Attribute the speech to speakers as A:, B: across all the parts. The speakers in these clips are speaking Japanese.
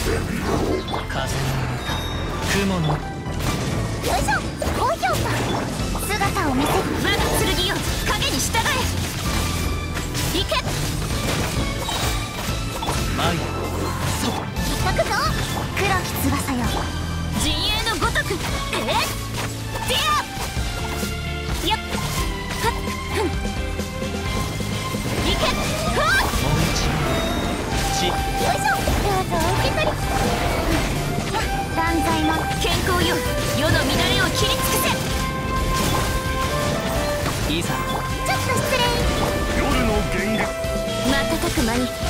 A: 風の歌雲の
B: よいしょ。高評価姿を見せる我が剣よ。影に従え行け
A: 舞
B: そ引っかくぞ黒き翼よ。陣営のごとくえっ瞬く間に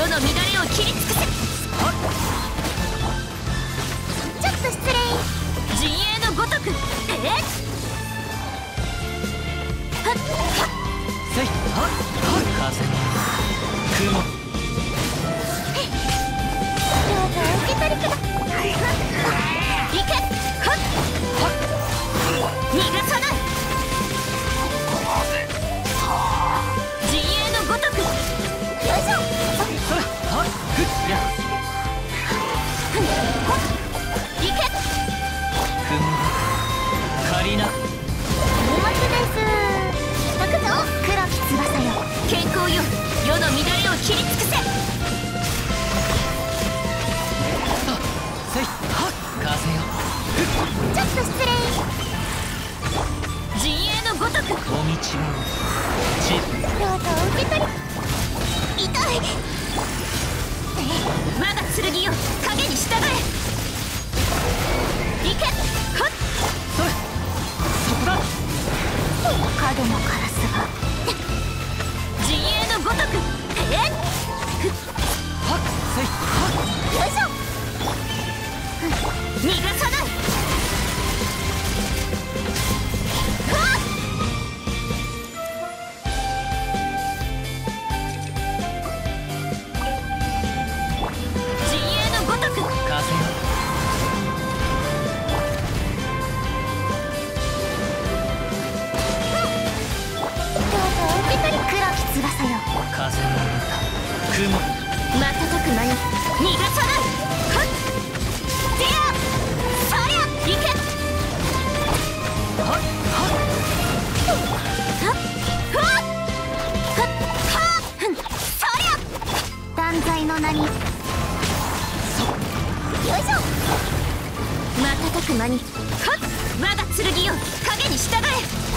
B: 世の乱れを切り尽くせちょっと失礼陣営のごとくえっはっはっ
A: はっはっ
B: はっ風の
A: 雲
B: ど切り尽くせ。
A: せいはよ。
B: ちょっと失礼。陣営のごとく。
A: もみち
B: 受け取り。痛い。我が剣よ。影に従え。行け。はっ。
A: そこだ。
B: 角のカラ翼よ。
A: 風の歌雲
B: 瞬く間に逃がさないはっディアそりゃ行け
A: はっはっ
B: の名によいしょ瞬く間にはっ我が剣よ影に従え。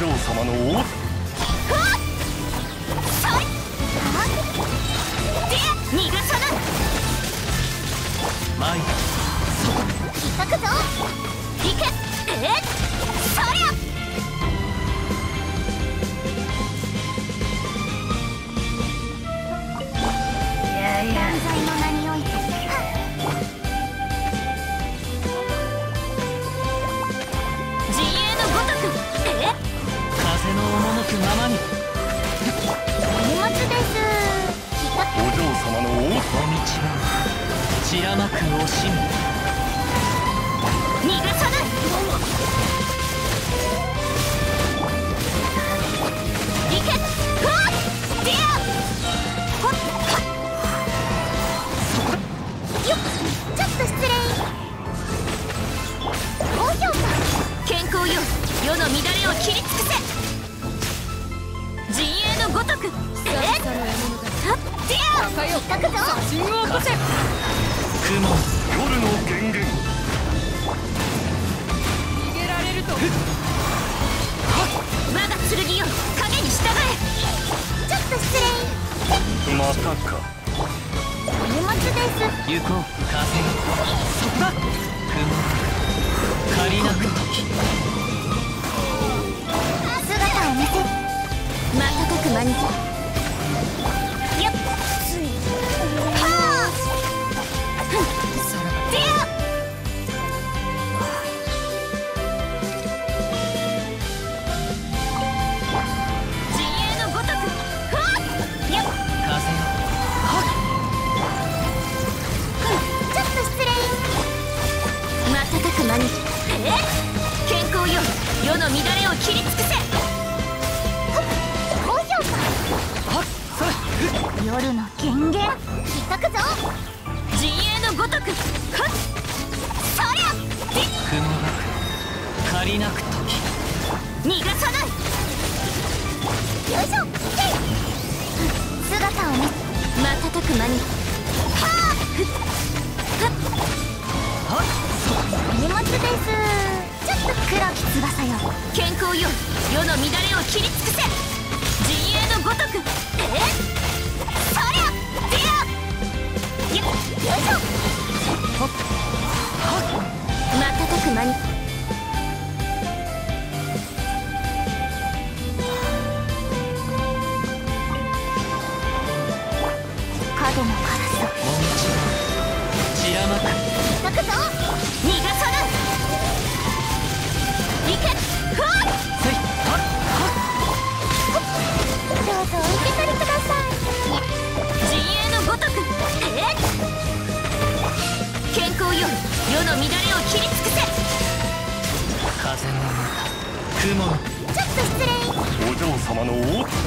C: 嬢様のお
B: えっ
A: 散らまく惜しみ
B: 逃がさない世の乱れを切り尽くせ陣営のごとくえっっディア引っかくぞ
A: 陣を起こせ
C: 夜の源源
A: 逃げられると
B: 我が剣よ影に従えちょっと失礼
C: またか
B: 荷物です
A: こう。りなく時
B: 姿を見せ瞬く間に切り尽くせ。高評価夜の権限くぞ。陣営のごとく。そりゃ。
A: 雲借りなく時。
B: 逃がさない。よいしょ。姿を見瞬く間に。はあ。健康よ世の乱れを切り尽くせ。陣営のごとく。え？そりゃディアよよいしょ。瞬く間に mano.